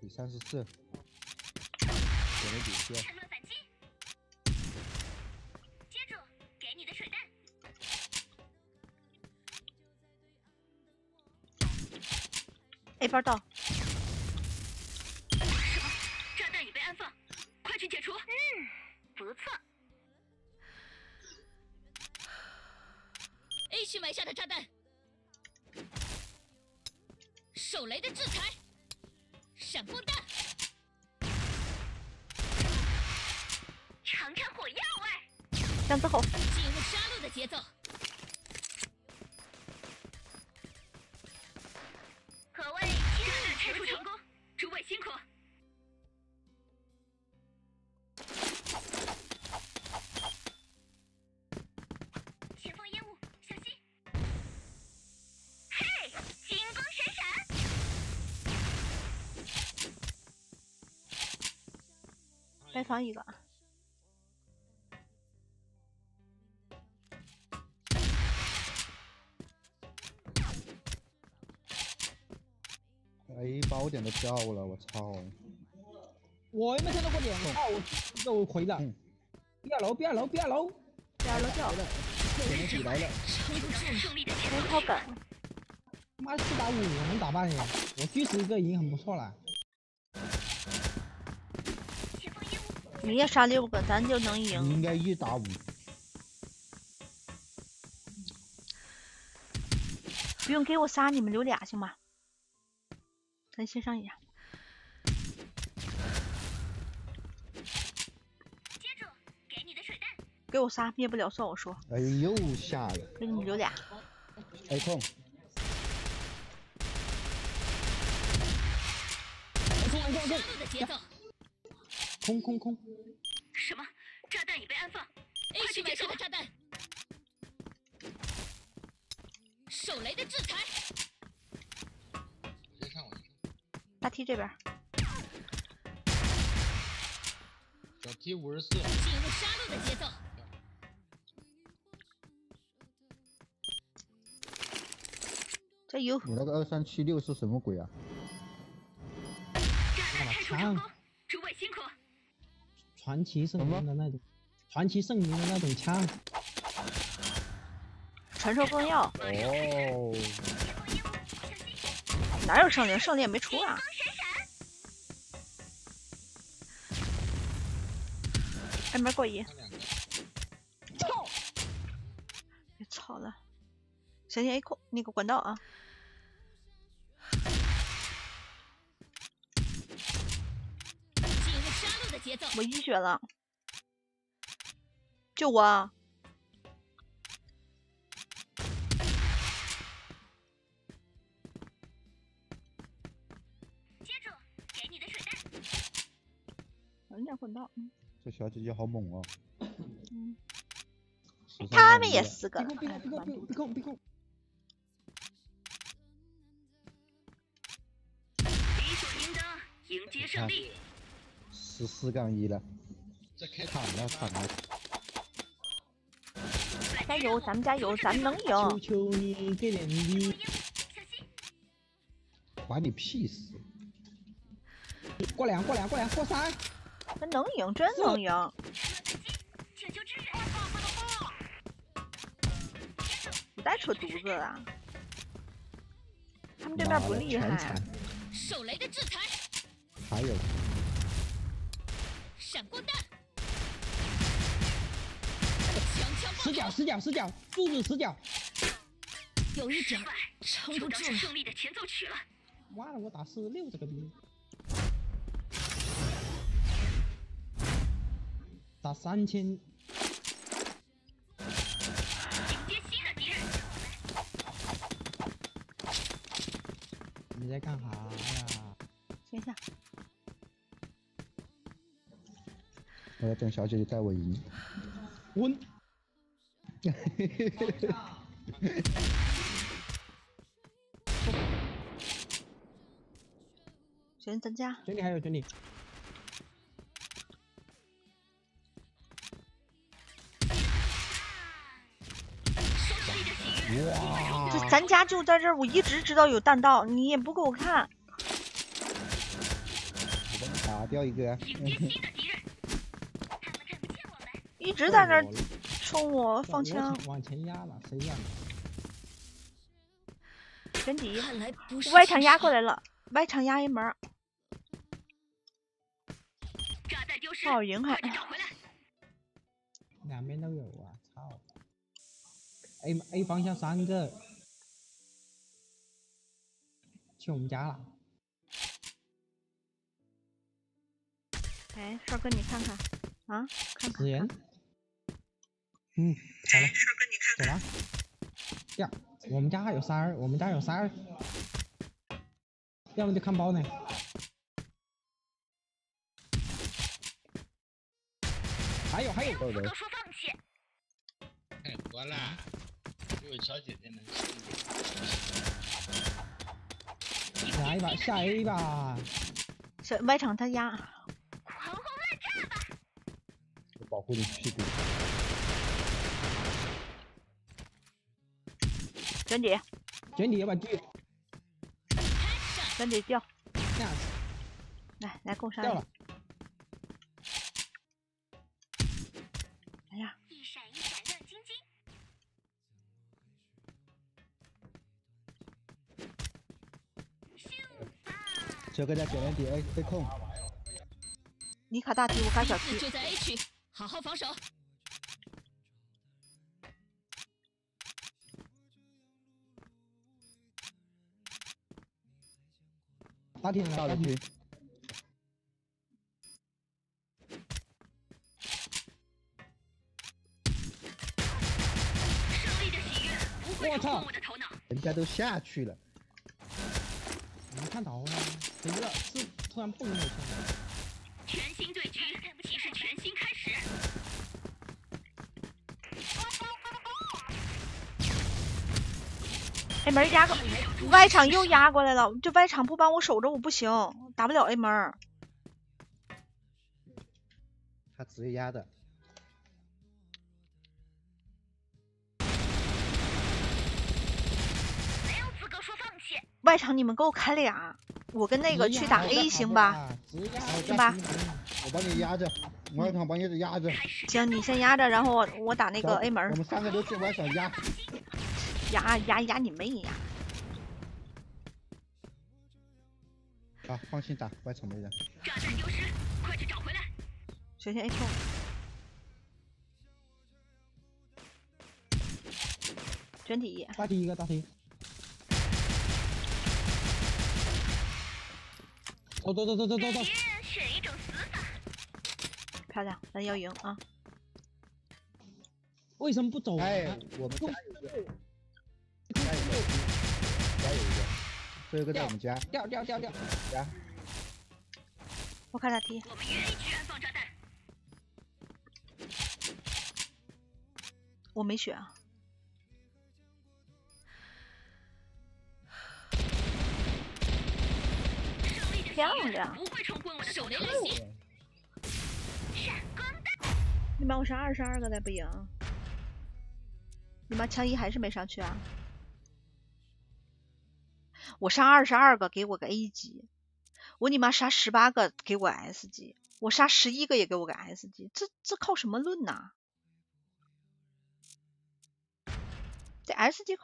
第三十四，点了底线。沉沦反击，接住，给你的水弹。A 包到，炸弹已被安放，快去解除。嗯，不错。A 区埋下的炸弹，手雷的制裁，进入杀戮的节奏。可谓炸弹拆除成功，诸位辛苦。前方烟雾，小心！嘿，金光闪闪！白房一个，哎，宝典都掉了，我操！我又没看到过脸，啊，我这我回了嗯，不要楼，不要楼，不要楼，第二楼掉了，点了底来了，撑不住胜利的节奏没好感，他妈四打五我能打败你，我狙死一个已经很不错了。你也杀六个，咱就能你赢。应该一打五。不用给我杀，你们留俩行吗？咱先上一下，接住，给你的水弹。给我仨，灭不了算我说，哎呦，下了给你们留俩。的节奏。空空空，什么？炸弹已被安放？A 区埋下的炸弹，手雷的制裁，大 T 这边，小 T 五十四，进入杀戮的节奏。加油！你那个二三七六是什么鬼啊？炸弹拆除成功，诸位辛苦。传奇圣灵的那种，传奇圣灵的那种枪，传说光耀，哦！哪有上灵？上灵也没出啊！开门过一，看两个，操！了。小心 A 控那个管道啊！我一血了，救我人家混道，嗯这小姐姐好猛哦！他们也四个。十四杠一了，这开惨了惨了！加油，咱们加油，咱们能求赢！求你给点力！小心！关你屁事！过两过两过两过三，咱能赢，真能赢！请求支援。不带扯犊子的。他们这边不厉害手雷的制裁，还有闪光弹，死角死角死角，柱子死角，有一点撑不住了。胜利的前奏曲了。完了我打四十六这个兵，打三千，迎接新的敌人。你在干啥呀？先下。我要等小姐姐带我赢。滚！选增加，群里还有兄弟，咱家就在这儿，我一直知道有弹道，你也不给我看。打掉一个。一直在那儿冲我放枪，往前压了，谁压的？真敌。看来不是外墙压过来了，外墙压一门儿，炸弹丢失，不好赢还快。去找回来。两边都有啊！操！A A 方向三个，去我们家了。哎，帅哥你看看啊，看看死人看。嗯，好了，走了。呀，我们家还有三儿，我们家有三儿，要么就看包呢。还有还有，不够说放弃。太多了，只有小姐姐能吸引。来吧，下 A 吧。小外场他压，狂轰滥炸吧！保护你屁股。卷底卷底要把狙卷底掉，下来来共杀掉了。这个在九连底 A 被控，你卡大 T，我卡小 T，就在 A 区，好好防守。打铁了，打铁到了去。胜利的喜悦不会我操冲昏我的头脑。人家都下去了，我们看到了，谁知道是突然蹦一下。全新对局，即是全新开始。哎门压过，外场又压过来了，这外场不帮我守着我不行，打不了 A 门。他直接压的。外场你们给我开俩，我跟那个去打 A 行吧？？行吧我帮你压着，外场帮你压着。行，你先压着，然后我我打那个 A 门儿我，们三个都去外场压。压压压你妹呀！啊，放心打，外场没人。炸弹丢失，快去找回来。首先 A 控，真第一，大第一个，大第一。走走走走走走走别！人选一种死法。漂亮，咱要赢啊！为什么不走啊？哎，我们家有一个，家有一个，家有一个，最后一个在我们家掉掉掉掉！家。我看他踢，我们原一区安放炸弹。我没血啊。漂亮不会冲昏我的头脑。闪光弹。你妈我杀二十二个再不赢，你妈枪一还是没上去啊？我杀二十二个给我个 A 级，我你妈杀十八个给我 S 级，我杀十一个也给我个 S 级，这这靠什么论呐？这 S 级